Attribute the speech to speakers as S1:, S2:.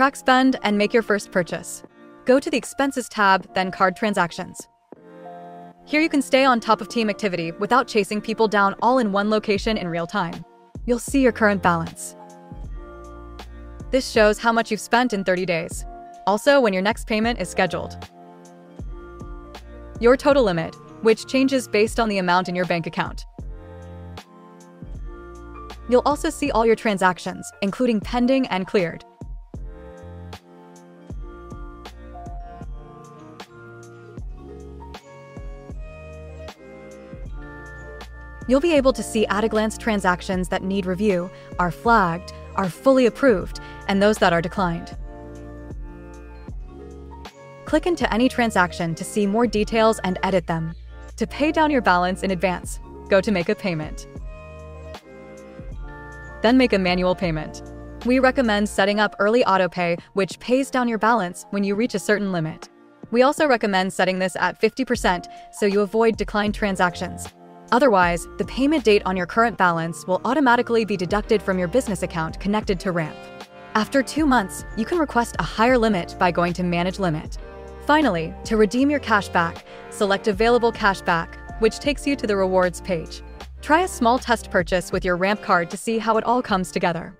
S1: Track spend and make your first purchase. Go to the Expenses tab, then Card Transactions. Here you can stay on top of team activity without chasing people down all in one location in real time. You'll see your current balance. This shows how much you've spent in 30 days. Also, when your next payment is scheduled. Your total limit, which changes based on the amount in your bank account. You'll also see all your transactions, including pending and cleared. You'll be able to see at-a-glance transactions that need review, are flagged, are fully approved, and those that are declined. Click into any transaction to see more details and edit them. To pay down your balance in advance, go to Make a Payment. Then make a manual payment. We recommend setting up early autopay, which pays down your balance when you reach a certain limit. We also recommend setting this at 50% so you avoid declined transactions. Otherwise, the payment date on your current balance will automatically be deducted from your business account connected to Ramp. After two months, you can request a higher limit by going to Manage Limit. Finally, to redeem your cash back, select Available Cash Back, which takes you to the Rewards page. Try a small test purchase with your Ramp card to see how it all comes together.